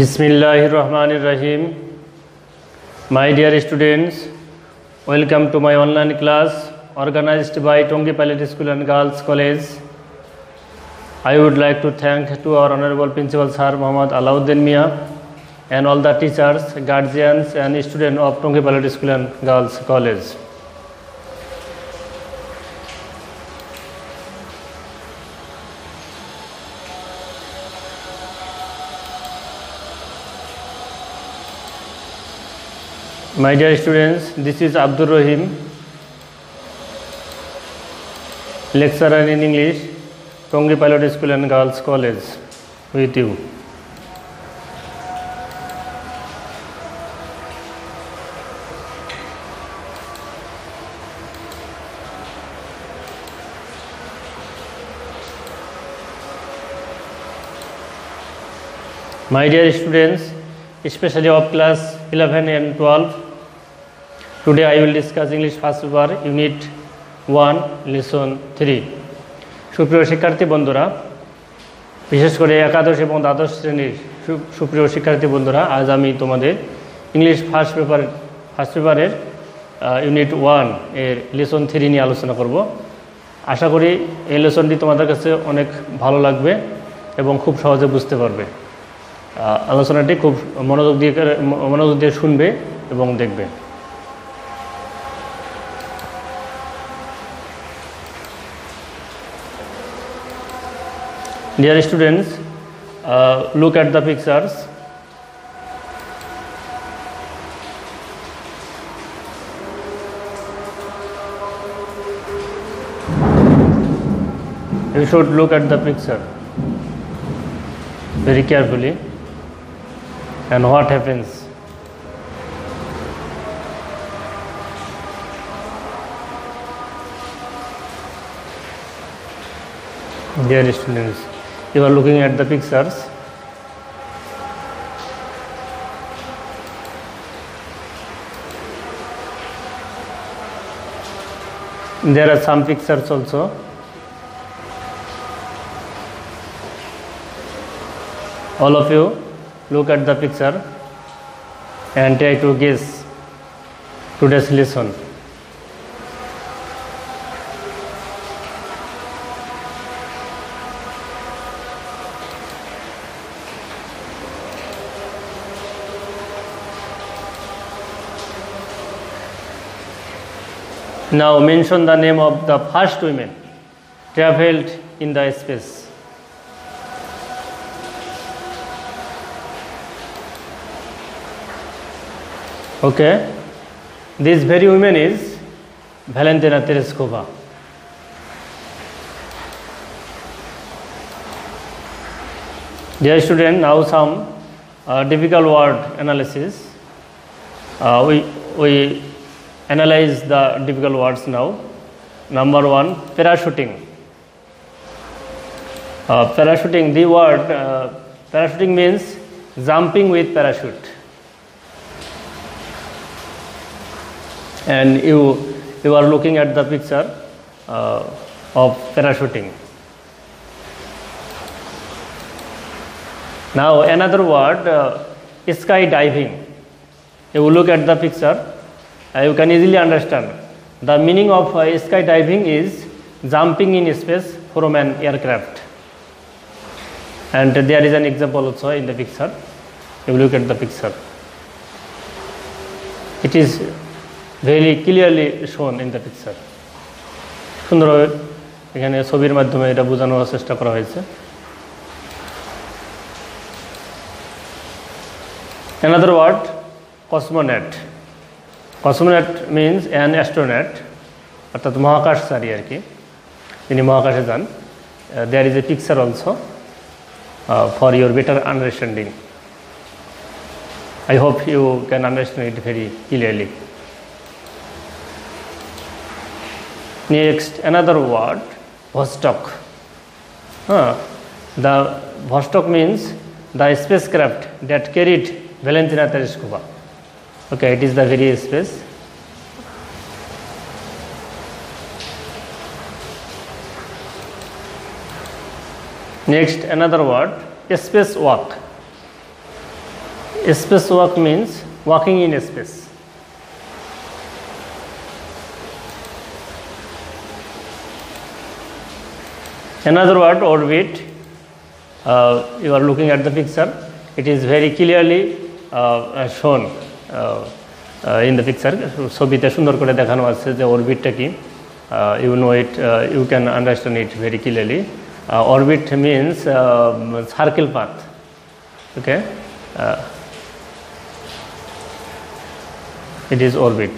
Bismillahir Rahmanir Rahim. My dear students, welcome to my online class organized by Tongi Pilot School and Girls College. I would like to thank to our Honorable Principal Sir Muhammad Alauddin Mia and all the teachers, guardians and students of Tongi Pilot School and Girls College. My dear students, this is Abdur Rahim, lecturer in English, Tongi Pilot School and Girls College, with you. My dear students, especially of class 11 and 12, today I will discuss English first paper, Unit 1, Lesson 3. সুপ্রিয় শিক্ষার্থী বন্ধুরা বিশেষ করে একাদশ এবং দ্বাদশ শ্রেণির সুপ্রিয় শিক্ষার্থী বন্ধুরা আজ আমি তোমাদের ইংলিশ ফার্স্ট পেপার ফার্স্ট পেপারের ইউনিট ওয়ানের লেসন থ্রি নিয়ে আলোচনা করব। আশা করি এই লেসনটি তোমাদের কাছে অনেক ভালো লাগবে এবং খুব সহজে বুঝতে পারবে। আলোচনাটি খুব মনোযোগ দিয়ে মনোযোগ দিয়ে শুনবে এবং দেখবে। Dear students, uh, look at the pictures. You should look at the picture very carefully and what happens. Dear students, you are looking at the pictures. There are some pictures also. All of you look at the picture and try to guess today's lesson. Now mention the name of the first women traveled in the space. Okay, this very woman is Valentina Tereshkova. Dear student, now some uh, difficult word analysis. Uh, we, we analyze the difficult words now. Number one, parachuting. Uh, parachuting, the word uh, parachuting means jumping with parachute. And you, you are looking at the picture uh, of parachuting. Now another word, uh, skydiving. You look at the picture, you can easily understand. The meaning of uh, skydiving is jumping in space from an aircraft. And there is an example also in the picture. You look at the picture. It is very clearly shown in the picture. সুন্দরভাবে এখানে ছবির মাধ্যমে এটা বোঝানোর চেষ্টা করা হয়েছে Another word, cosmonaut. Cosmonaut means an astronaut, অর্থাৎ মহাকাশচারী আর কি তিনি মহাকাশে যান। There is a picture also for your better understanding I hope you can understand it very clearly next another word Vostok হ্যাঁ the Vostok means the spacecraft that carried Valentina Tereshkova. Okay, it is the very space. Next, another word, spacewalk. spacewalk means walking in space. Another word, orbit. Uh, you are looking at the picture. It is very clearly uh, shown uh, the picture ছবিতে সুন্দর করে দেখানো আছে যে অরবিটটা কি you know it you can understand it very clearly orbit means circle path okay is orbit.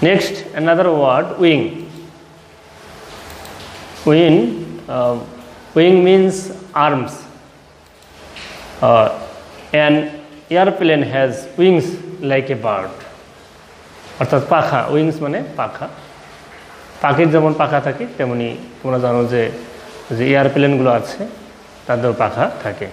Next, another word wing. Wing, uh, wing means arms. Uh, airplane has wings like a bird অর্থাৎ পাখা wings মানে পাখা। পাখির যেমন পাখা থাকে তেমনি তোমরা জানো যে যে এয়ারপ্লেনগুলো আছে তাদেরও পাখা থাকে।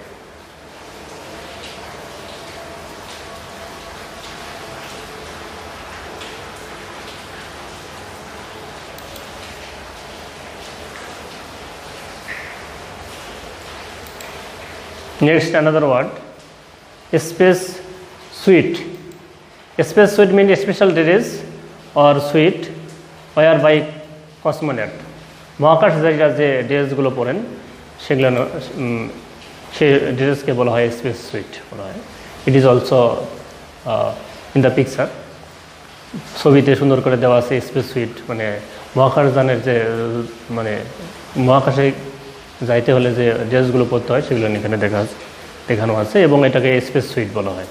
Next, another word, space suite. Space suite means special dress or suite whereby cosmonaut. মহাকাশ যারা যে ড্রেসগুলো পরেন সেগুলো উম, সে ড্রেসকে বলা হয় স্পেস সুইট বলা হয় it is also in the picture ছবিতে সুন্দর করে দেওয়া আছে স্পেস সুইট মানে মহাকাশযানের যে আহ, মানে মহাকাশে যাইতে হলে যে ড্রেসগুলো পরতে হয়, সেগুলো এখানে দেখা দেখানো আছে এবং এটাকে স্পেস সুইট বলা হয়।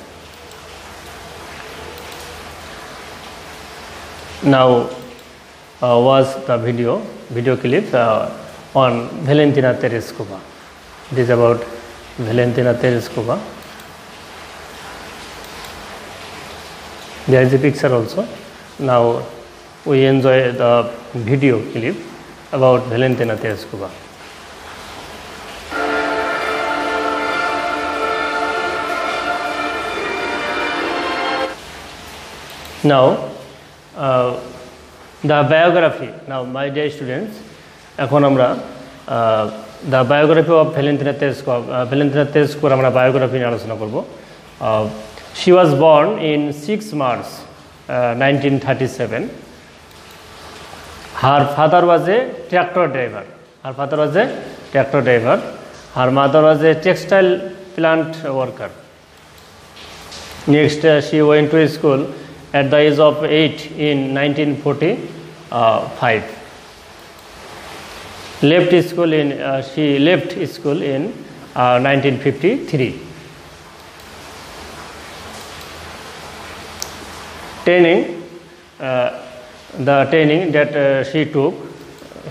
Now was the video video clip on Valentina Tereshkova is about Valentina Tereshkova there is a picture also. Now, we enjoy the video clip about valentina tereskova. Now uh, the biography now my dear students এখন আমরা the biography of Valentina Tereshkova Valentina তেজকোর আমরা biography নিয়ে আলোচনা করব। She was born in six March nineteen thirty seven her father was a tractor driver her father was a tractor driver her mother was a textile plant worker uh, she went to school. At the age of 8 in 1945. Left school in, uh, she left school in uh, 1953. Training, uh, the training that uh, she took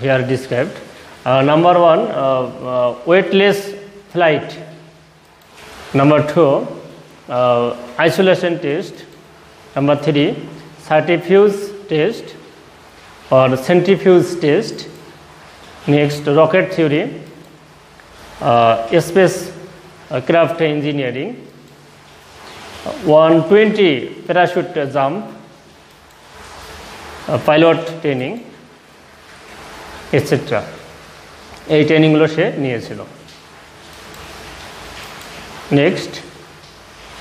here described. Uh, number one, uh, weightless flight. Number two, isolation test. Number three, centrifuge test or centrifuge test. Next, rocket theory, uh, space uh, craft engineering, uh, 120 parachute jump, uh, pilot training, etc. এই ট্রেনিংগুলো সে নিয়েছিল next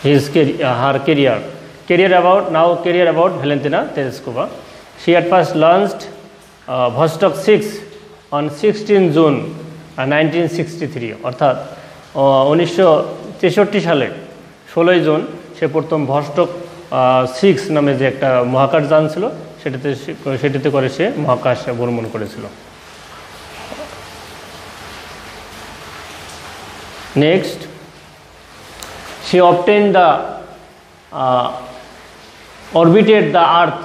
his career, uh, her career. About now career about Valentina Tereskova. She at first launched uh, Vostok 6 on 16 June uh, 1963 অর্থাৎ উনিশশো তেষট্টি সালে ষোলোই June সে প্রথম ভস্টক সিক্স নামে যে একটা মহাকাশ যান ছিল সেটাতে সে- সেটাতে করে সে মহাকাশ ভ্রমণ করেছিল next obtained the uh, orbited the earth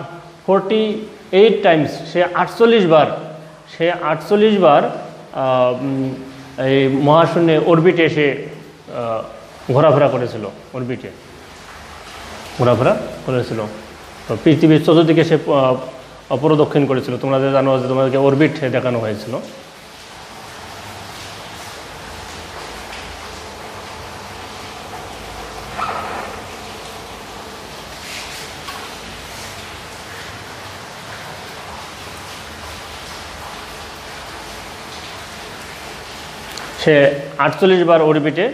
48 times সে আটচল্লিশ বার, সে আটচল্লিশ বার এই মহাশূন্যে অরবিটে সে ঘোরাফেরা করেছিল, অরবিটে। ঘোরাফেরা করেছিল। তো পৃথিবীর চতুর্দিকে সে অপরদক্ষিণ করেছিল। তোমরা যে জানো যে তোমাদেরকে অরবিট দেখানো হয়েছিল। সে আটচল্লিশ বার অরবিটে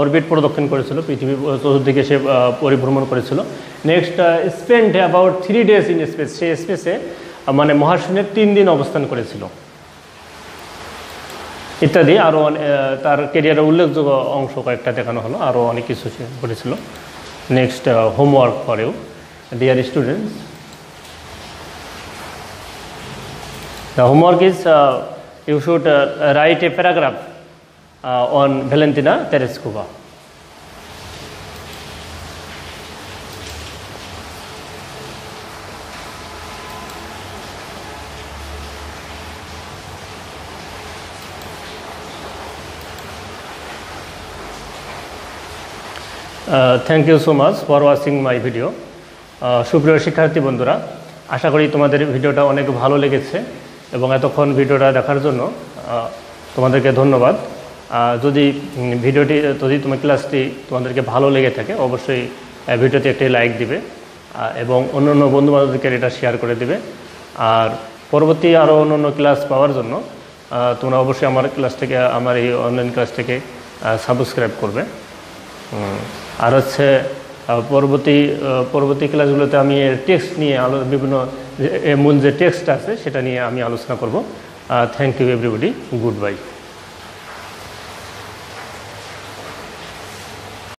অরবিট প্রদক্ষিণ করেছিল পৃথিবী চতুর্দিকে সে পরিভ্রমণ করেছিল। Next spend about three days in space সে স্পেসে মানে মহাশূন্যে তিন দিন অবস্থান করেছিল। ইত্যাদি আরও তার কেরিয়ারের উল্লেখযোগ্য অংশ কয়েকটা দেখানো হলো আরও অনেক কিছু সে করেছিল next homework you dear students uh, you should uh, write a paragraph uh, on Valentina Tereskova. Thank you so much for watching my video সুপ্রিয় শিক্ষার্থী বন্ধুরা, আশা করি তোমাদের ভিডিওটা অনেক ভালো লেগেছে এবং এতক্ষণ ভিডিওটা দেখার জন্য তোমাদেরকে ধন্যবাদ যদি ভিডিওটি যদি তোমার ক্লাসটি তোমাদেরকে ভালো লেগে থাকে, অবশ্যই ভিডিওতে একটি লাইক দিবে এবং অন্য অন্য বন্ধু বান্ধবদেরকে এটা শেয়ার করে দিবে। আর পরবর্তী আরও অন্য অন্য ক্লাস পাওয়ার জন্য তোমরা অবশ্যই আমার ক্লাস থেকে, আমার এই অনলাইন ক্লাস থেকে সাবস্ক্রাইব করবে। আর হচ্ছে পরবর্তী পরবর্তী ক্লাসগুলোতে আমি টেক্সট নিয়ে আলো, বিভিন্ন মূল যে টেক্সট আছে, সেটা নিয়ে আমি আলোচনা করব। Thank you everybody good bye